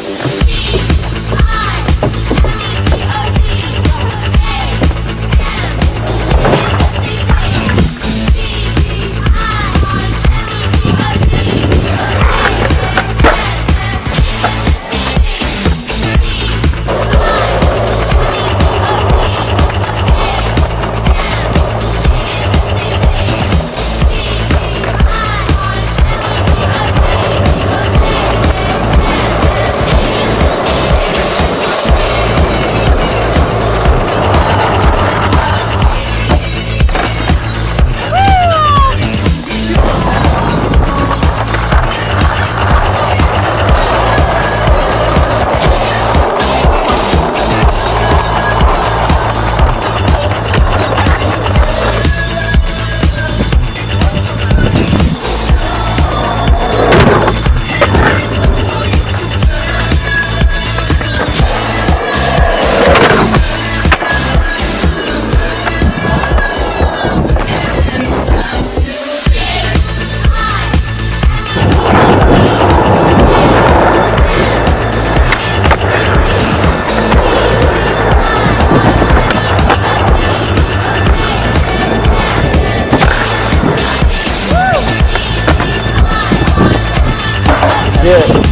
Yeah. Yeah.